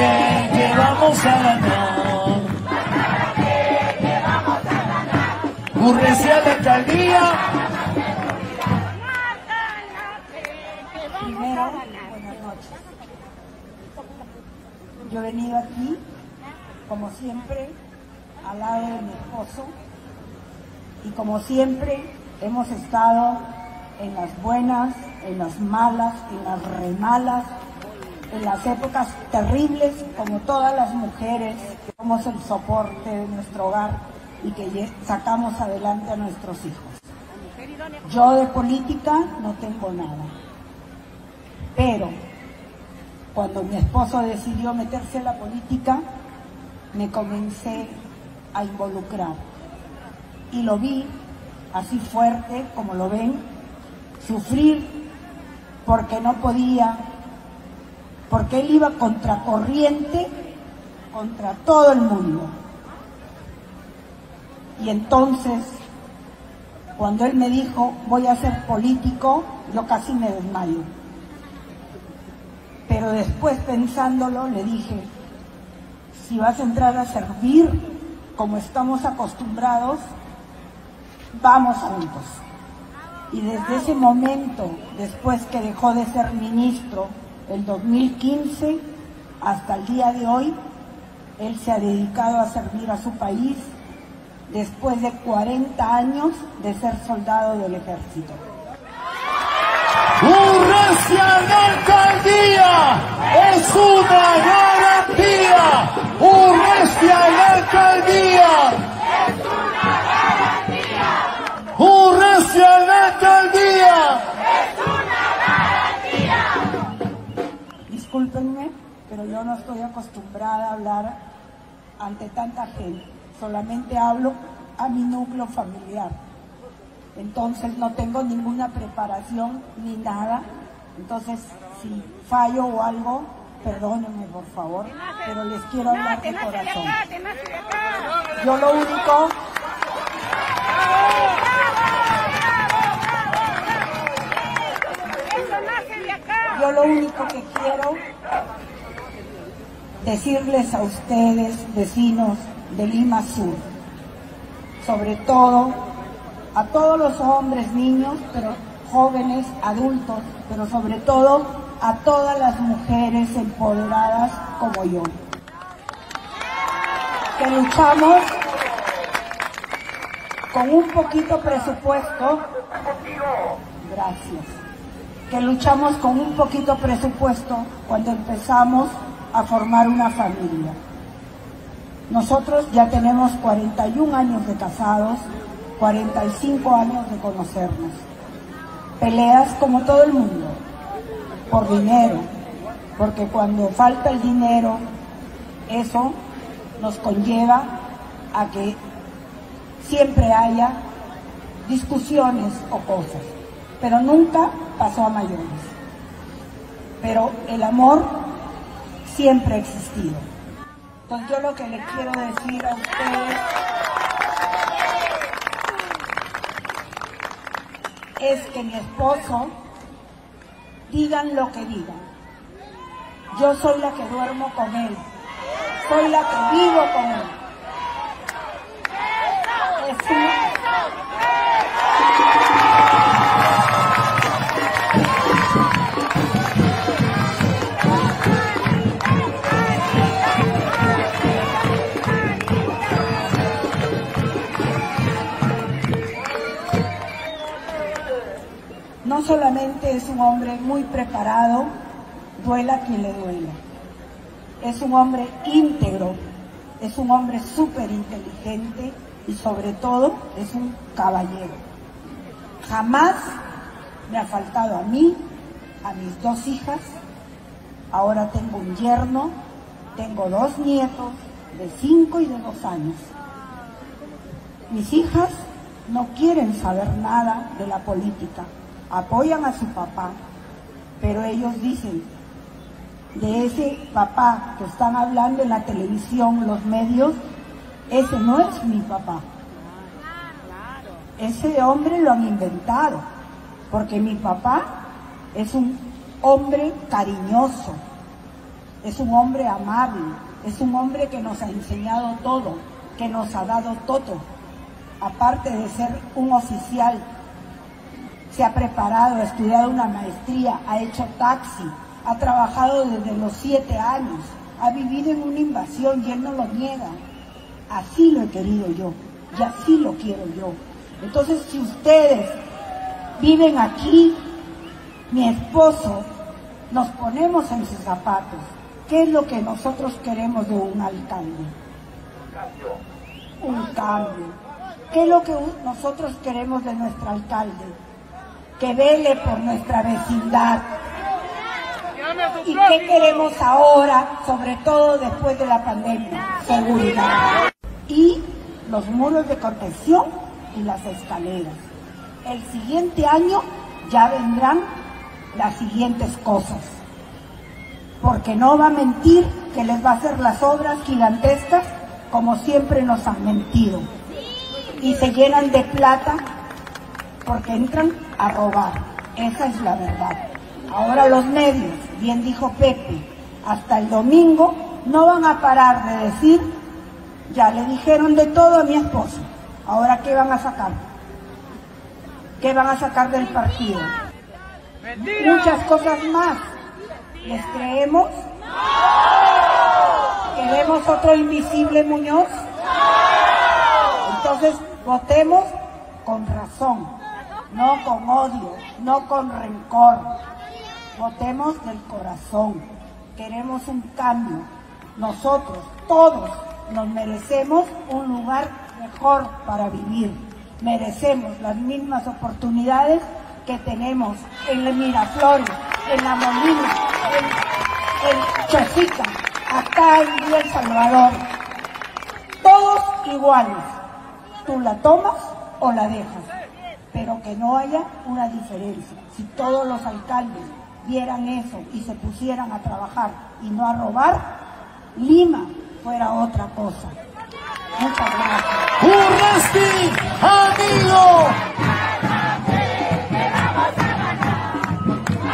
qué? ¿Qué vamos a ganar? Urrecia la alcaldía. Primero, buenas noches. Yo he venido aquí, como siempre, al lado de mi esposo y como siempre hemos estado en las buenas, en las malas, en las remalas, en las épocas terribles, como todas las mujeres somos el soporte de nuestro hogar y que sacamos adelante a nuestros hijos. Yo de política no tengo nada, pero cuando mi esposo decidió meterse en la política, me comencé a involucrar y lo vi así fuerte como lo ven, sufrir porque no podía, porque él iba contracorriente contra todo el mundo. Y entonces, cuando él me dijo, voy a ser político, yo casi me desmayo. Pero después pensándolo, le dije, si vas a entrar a servir como estamos acostumbrados, vamos juntos. Y desde ese momento, después que dejó de ser ministro, el 2015, hasta el día de hoy, él se ha dedicado a servir a su país después de 40 años de ser soldado del ejército. Es. Yo no estoy acostumbrada a hablar ante tanta gente. Solamente hablo a mi núcleo familiar. Entonces no tengo ninguna preparación ni nada. Entonces, si fallo o algo, perdónenme por favor, pero les quiero hablar de corazón. Yo lo único Yo lo único que quiero decirles a ustedes, vecinos de Lima Sur, sobre todo a todos los hombres, niños, pero jóvenes, adultos, pero sobre todo a todas las mujeres empoderadas como yo, que luchamos con un poquito presupuesto, gracias, que luchamos con un poquito presupuesto cuando empezamos a formar una familia. Nosotros ya tenemos 41 años de casados, 45 años de conocernos. Peleas como todo el mundo, por dinero, porque cuando falta el dinero, eso nos conlleva a que siempre haya discusiones o cosas, pero nunca pasó a mayores. Pero el amor siempre ha existido. Entonces yo lo que les quiero decir a ustedes es que mi esposo, digan lo que digan, yo soy la que duermo con él, soy la que vivo con él. Es solamente es un hombre muy preparado, duela quien le duela. Es un hombre íntegro, es un hombre súper inteligente y sobre todo es un caballero. Jamás me ha faltado a mí, a mis dos hijas, ahora tengo un yerno, tengo dos nietos de cinco y de dos años. Mis hijas no quieren saber nada de la política, apoyan a su papá, pero ellos dicen, de ese papá que están hablando en la televisión, los medios, ese no es mi papá. Ese hombre lo han inventado, porque mi papá es un hombre cariñoso, Es un hombre amable, es un hombre que nos ha enseñado todo, que nos ha dado todo. Aparte de ser un oficial, se ha preparado, ha estudiado una maestría, ha hecho taxi, ha trabajado desde los siete años, ha vivido en una invasión y él no lo niega. Así lo he querido yo y así lo quiero yo. Entonces, si ustedes viven aquí, mi esposo, nos ponemos en sus zapatos. ¿Qué es lo que nosotros queremos de un alcalde? Un cambio. ¿Qué es lo que nosotros queremos de nuestro alcalde? Que vele por nuestra vecindad. ¿Y qué queremos ahora, sobre todo después de la pandemia? Seguridad. Y los muros de contención y las escaleras. El siguiente año ya vendrán las siguientes cosas. Porque no va a mentir que les va a hacer las obras gigantescas como siempre nos han mentido. Y se llenan de plata porque entran a robar. Esa es la verdad. Ahora los medios, bien dijo Pepe, hasta el domingo no van a parar de decir, ya le dijeron de todo a mi esposo. Ahora, ¿qué van a sacar? ¿Qué van a sacar del partido? Muchas cosas más. ¿Les creemos? ¿Queremos otro invisible Muñoz? Entonces, votemos con razón, no con odio, no con rencor. Votemos del corazón. Queremos un cambio. Nosotros, todos, nos merecemos un lugar mejor para vivir. Merecemos las mismas oportunidades que tenemos en la Miraflores, en la Molina, en, en Chosica, acá en El Salvador. Todos iguales. Tú la tomas o la dejas, pero que no haya una diferencia. Si todos los alcaldes vieran eso y se pusieran a trabajar y no a robar, Lima fuera otra cosa. Muchas gracias. Urresti, amigo.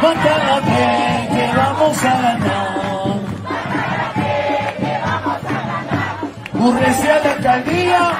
Mátálate, que vamos a ganar. Urresti a la alcaldía,